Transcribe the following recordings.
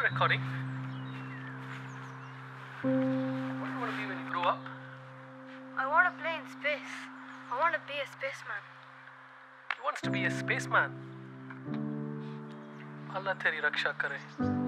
you recording? What do you want to be when you grow up? I want to play in space. I want to be a spaceman. He wants to be a spaceman. Allah teri raksha kare.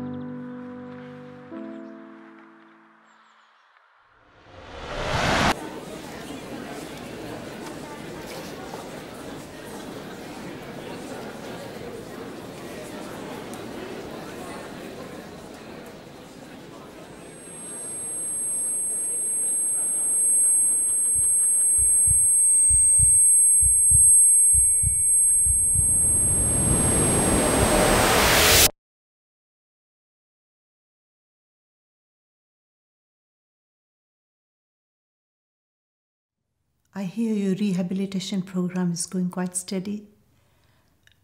I hear your rehabilitation program is going quite steady.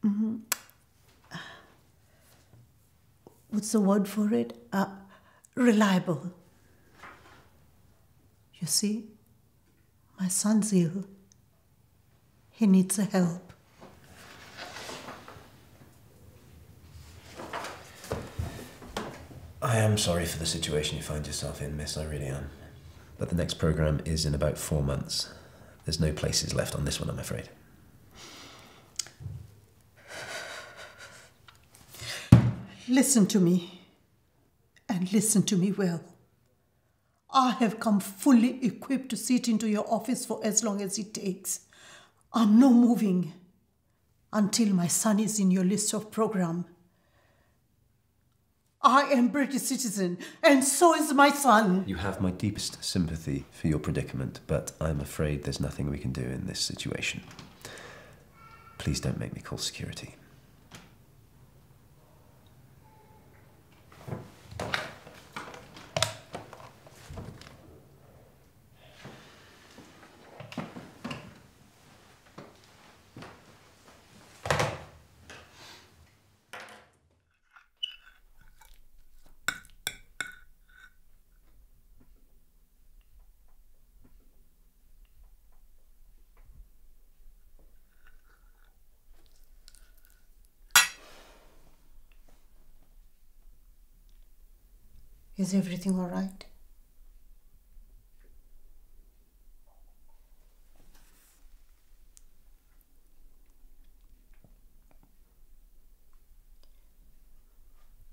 Mhm. What's the word for it? Uh, reliable. You see, my son's ill. He needs the help. I am sorry for the situation you find yourself in, miss, I really am. But the next programme is in about four months. There's no places left on this one, I'm afraid. Listen to me, and listen to me well. I have come fully equipped to sit into your office for as long as it takes. I'm no moving until my son is in your list of program. I am British citizen, and so is my son. You have my deepest sympathy for your predicament, but I'm afraid there's nothing we can do in this situation. Please don't make me call security. Is everything all right?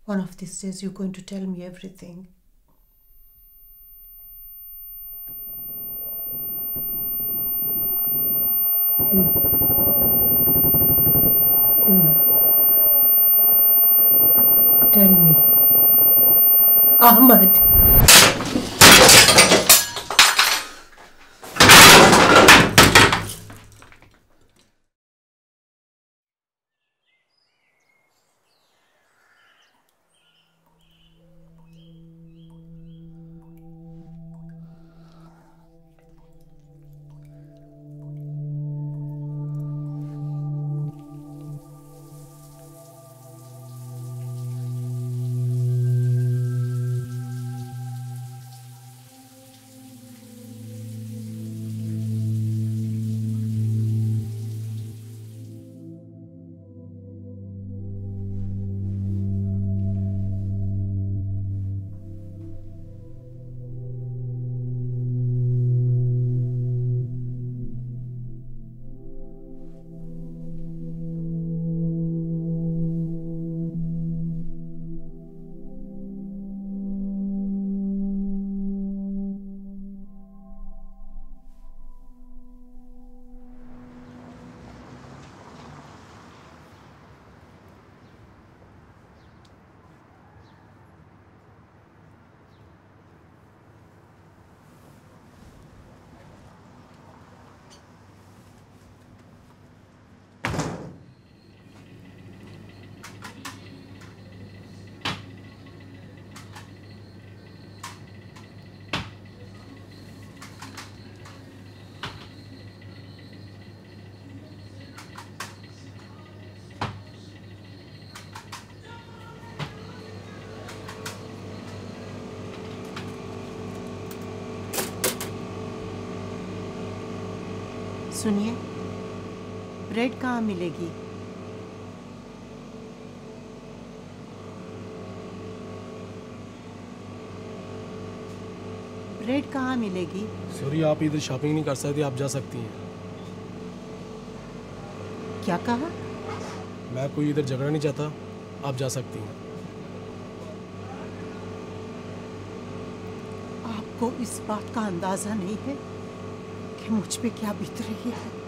One of these days, you're going to tell me everything. Ahmad. सुनिए। Bread कहाँ मिलेगी? Bread कहाँ मिलेगी? Sorry आप इधर shopping नहीं कर सकती आप जा सकती हैं। क्या कहा? मैं कोई इधर झगड़ा नहीं चाहता आप जा सकती हैं। आपको इस बात का अंदाज़ा नहीं है? मुझ पे क्या बीत रही है?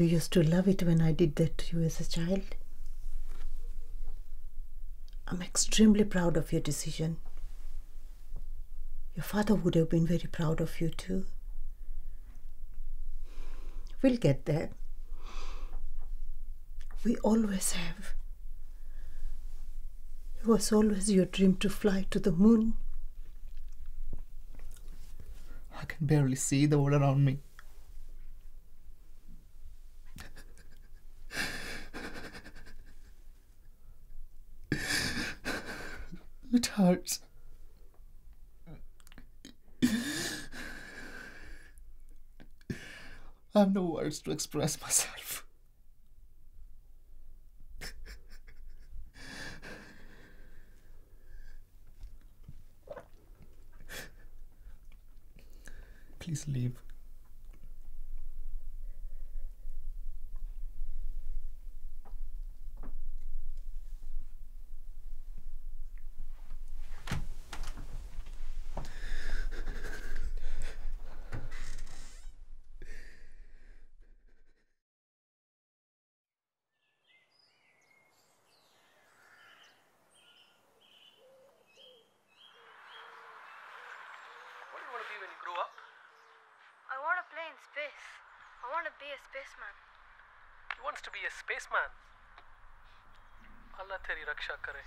You used to love it when I did that to you as a child. I'm extremely proud of your decision. Your father would have been very proud of you too. We'll get there. We always have. It was always your dream to fly to the moon. I can barely see the world around me. it hurts. I have no words to express myself. Please leave. space. I want to be a spaceman. He wants to be a spaceman. Allah teri raksha kare.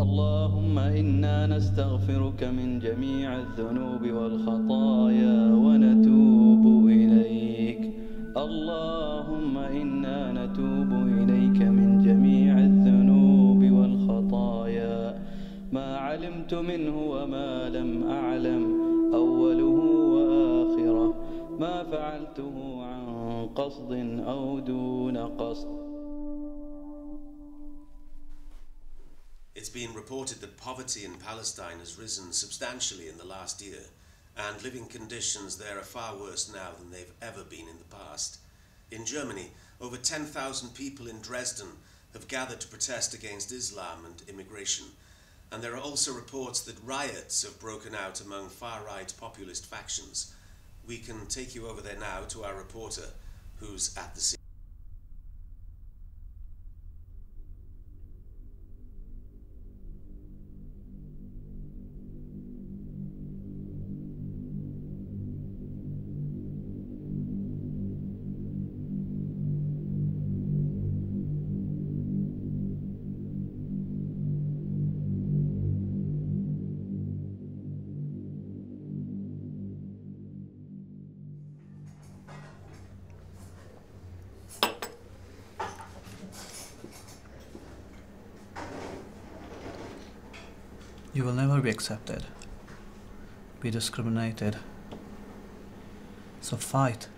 اللهم إنا نستغفرك من جميع الذنوب والخطايا ونتوب اللهم إنا نتوب إليك من جميع الذنوب والخطايا. ما علمت منه وما لم أعلم أوله وآخره. ما فعلته عن قصد أو دون قصد. It's been reported that poverty in Palestine has risen substantially in the last year, and living conditions there are far worse now than they've ever been in the past. In Germany, over 10,000 people in Dresden have gathered to protest against Islam and immigration, and there are also reports that riots have broken out among far right populist factions. We can take you over there now to our reporter, who's at the scene. You will never be accepted, be discriminated. So fight.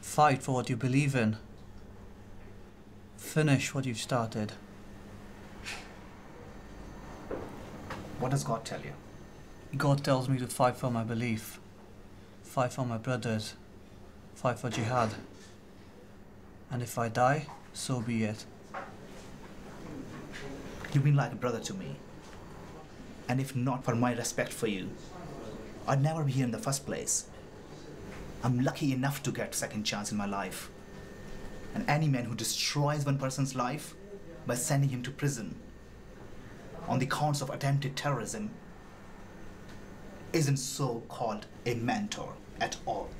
Fight for what you believe in. Finish what you've started. What does God tell you? God tells me to fight for my belief, fight for my brothers, fight for jihad. And if I die, so be it. You've been like a brother to me and if not for my respect for you, I'd never be here in the first place. I'm lucky enough to get second chance in my life. And any man who destroys one person's life by sending him to prison on the counts of attempted terrorism isn't so called a mentor at all.